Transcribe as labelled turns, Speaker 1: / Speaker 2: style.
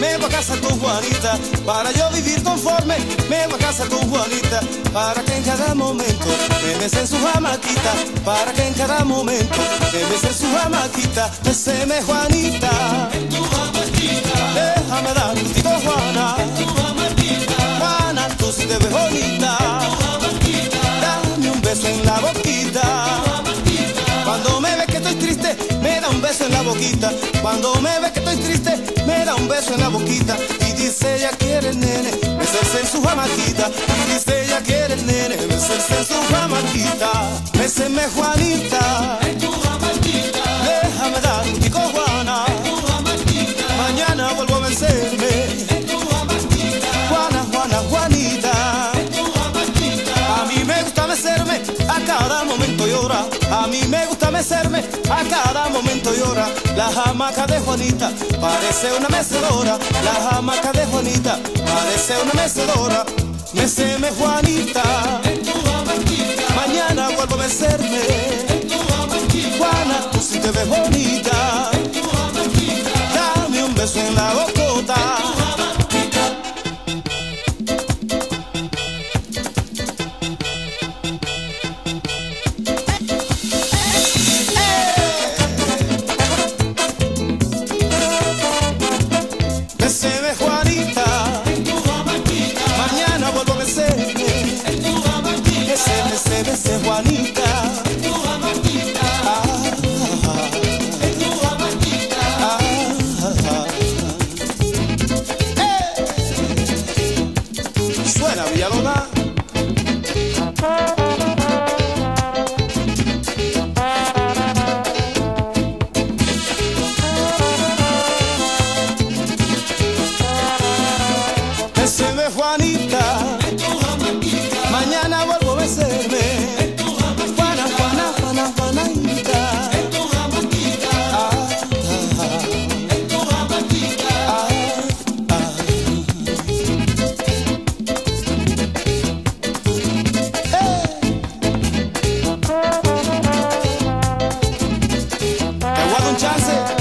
Speaker 1: me voy a casar con Juanita, para yo vivir conforme, me voy a casar con Juanita, para que en cada momento me besen su jamaquita, para que en cada momento me besen su jamaquita, beseme Juanita, déjame dar un tito Juana, Juana, tú si te ves bonita, dame un beso en la boquita. Cuando me ves que estoy triste, me da un beso en la boquita. Cuando me ves que beso en la boquita. Y dice ella quiere el nene, besarse en su jamaquita. Y dice ella quiere el nene, besarse en su jamaquita. Béseme Juanita, déjame dar un pico Juana. Mañana vuelvo a vencerme. Juana, Juana, Juanita. A mí me gusta mecerme, a cada momento llora. A mí me gusta mecerme, a cada momento llora. La jamaca de Juanita parece una mecedora. La jamaca de Juanita parece una mecedora. Meceme Juanita, mañana vuelvo a mecerme. Juana, tú si te ves bonita, se ve Juanita. En tu banquita. Mañana vuelvo a besarme. En tu banquita. Ese, bese, bese, Juanita. En tu banquita. Ah, ah, en tu banquita. Ah, ah, eh. Suena Villalona. chance.